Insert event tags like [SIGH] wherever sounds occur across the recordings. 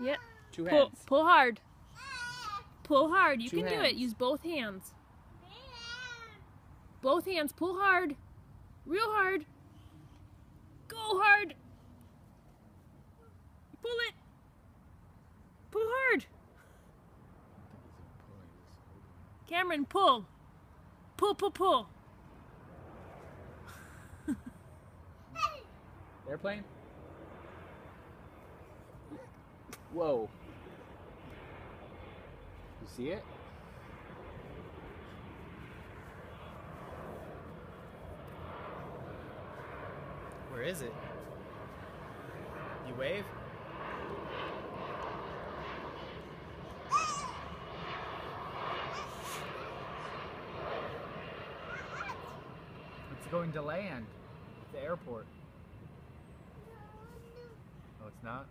Yep. Two Pull, hands. pull hard. Pull hard. You Two can do it. Use both hands. Both hands. Pull hard. Real hard. Go hard. Pull it. Pull hard. Cameron, pull. Pull, pull, pull. Airplane? Whoa. You see it? Where is it? You wave? It's going to land at the airport. Oh, it's not?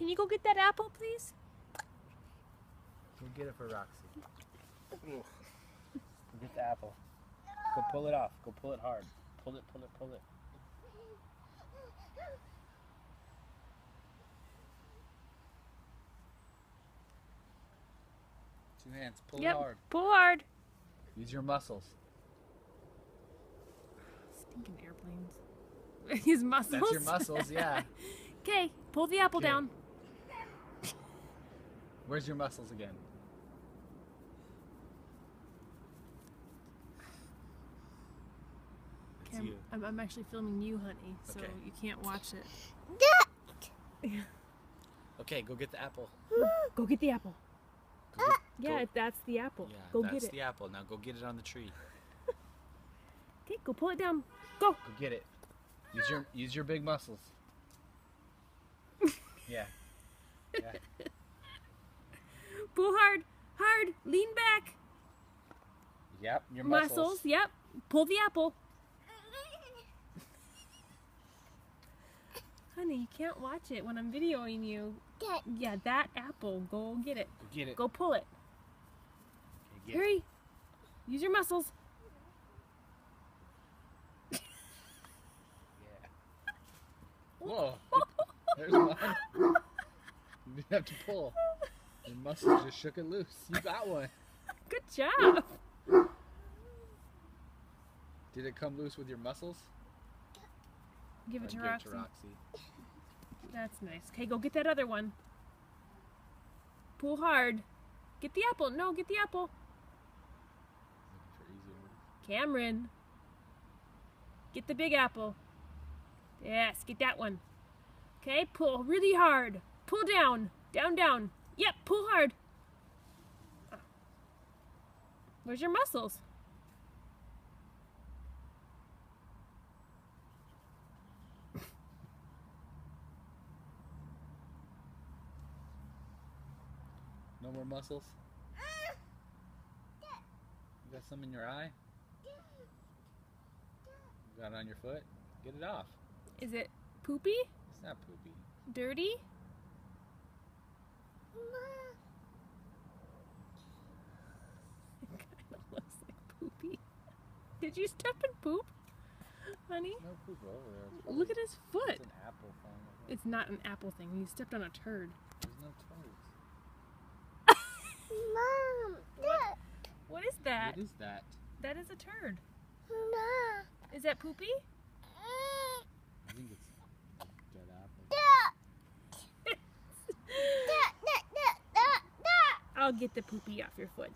Can you go get that apple, please? go get it for Roxy. Go get the apple. Go pull it off. Go pull it hard. Pull it, pull it, pull it. Two hands. Pull yep. it hard. Pull hard. Use your muscles. Stinking airplanes. [LAUGHS] His muscles. That's your muscles, yeah. [LAUGHS] Okay, pull the apple down. Where's your muscles again? It's Cam- you. I'm, I'm actually filming you, honey, so Okay. you can't watch it. [LAUGHS] Okay, [GASPS] go get the apple. Go get the apple. Go get, Yeah, go- that's the apple. yeah, go that's get it. the apple. Now go get it on the tree. [LAUGHS] Okay, go pull it down. Go. Go get it. Use your use your big muscles. [LAUGHS] Yeah. Yeah. Pull hard. Hard. Lean back. Yep. Your Muscles. muscles. Yep. Pull the apple. Honey, you can't watch it when I'm videoing you. Get. Yeah, that apple. Go get it. Go get it. Go pull it. Okay, get it. Hurry. Use your muscles. Yeah. Whoa. [LAUGHS] There's one. You have to pull. Your muscles just shook it loose. You got one. [LAUGHS] Good job. Did it come loose with your muscles? Give it to Give Roxy. it to Roxy. That's nice. Okay, go get that other one. Pull hard. Get the apple. No, get the apple. Looking for easier ones. Cameron. Get the big apple. Yes, get that one. Okay, pull really hard. Pull down. Down, down. Yep, pull hard. Where's your muscles? No more muscles? You got some in your eye? You got it on your foot? Get it off. Is it poopy? It's not poopy. Dirty? It kind of looks [LAUGHS] like poopy. Did you step in poop, honey? No poop over there. It's Look at his foot. It's an apple thing. I. It's not an apple thing. You stepped on a turd. There's no toes. [LAUGHS] Mom, What? What is that? What is that? That is a turd. no. Is that poopy? Eh. I think it's I'll get the poopy off your foot.